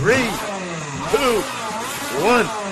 Three, two, one.